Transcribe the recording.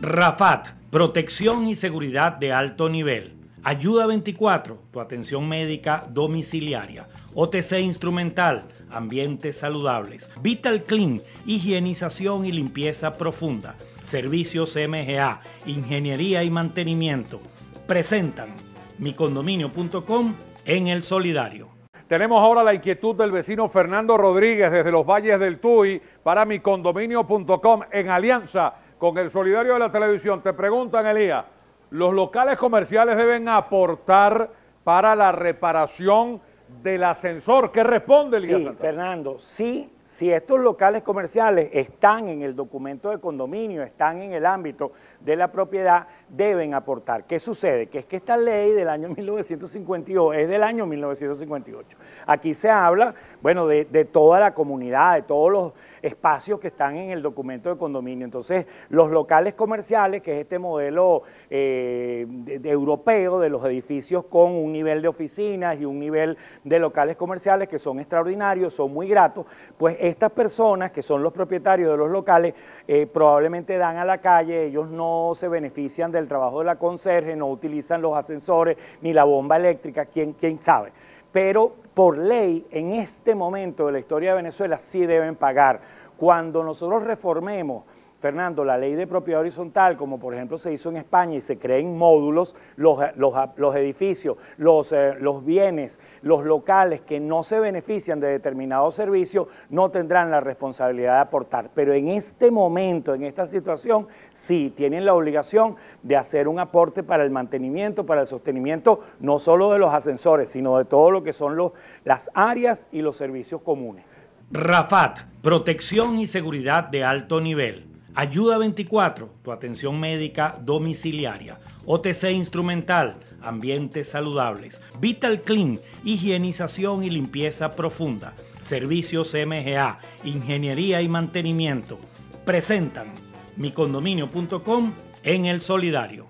Rafat, protección y seguridad de alto nivel. Ayuda 24, tu atención médica domiciliaria. OTC instrumental, ambientes saludables. Vital Clean, higienización y limpieza profunda. Servicios MGA, ingeniería y mantenimiento. Presentan micondominio.com en el solidario. Tenemos ahora la inquietud del vecino Fernando Rodríguez desde los valles del Tuy para micondominio.com en alianza con el solidario de la televisión. Te preguntan, Elías, ¿los locales comerciales deben aportar para la reparación del ascensor? ¿Qué responde Elías? Sí, Fernando, sí si estos locales comerciales están en el documento de condominio, están en el ámbito de la propiedad, deben aportar. ¿Qué sucede? Que es que esta ley del año 1958 es del año 1958. Aquí se habla, bueno, de, toda la comunidad, de todos los espacios que están en el documento de condominio. Entonces, los locales comerciales, que es este modelo eh, europeo de los edificios con un nivel de oficinas y un nivel de locales comerciales que son extraordinarios, son muy gratos, pues estas personas que son los propietarios de los locales eh, probablemente dan a la calle, ellos no se benefician del trabajo de la conserje, no utilizan los ascensores ni la bomba eléctrica, quién, quién sabe. Pero por ley, en este momento de la historia de Venezuela, sí deben pagar. Cuando nosotros reformemos Fernando, la ley de propiedad horizontal, como por ejemplo se hizo en España y se creen módulos, los, edificios, los, eh, los, bienes, los locales que no se benefician de determinados servicios no tendrán la responsabilidad de aportar. Pero en este momento, en esta situación, sí tienen la obligación de hacer un aporte para el mantenimiento, para el sostenimiento, no solo de los ascensores, sino de todo lo que son los, las áreas y los servicios comunes. Rafat, protección y seguridad de alto nivel Ayuda 24, tu atención médica domiciliaria. OTC Instrumental, ambientes saludables. Vital Clean, higienización y limpieza profunda. Servicios MGA, ingeniería y mantenimiento. Presentan micondominio.com en el solidario.